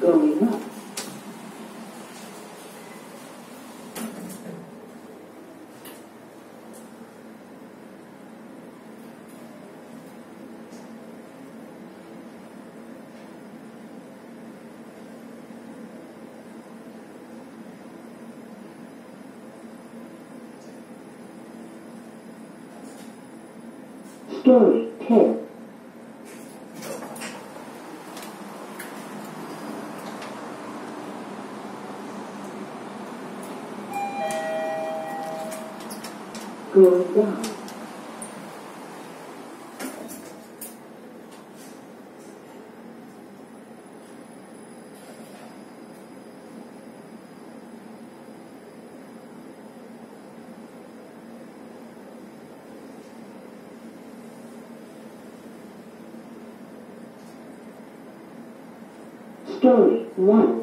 going up. Story 10. Going down. Story 1.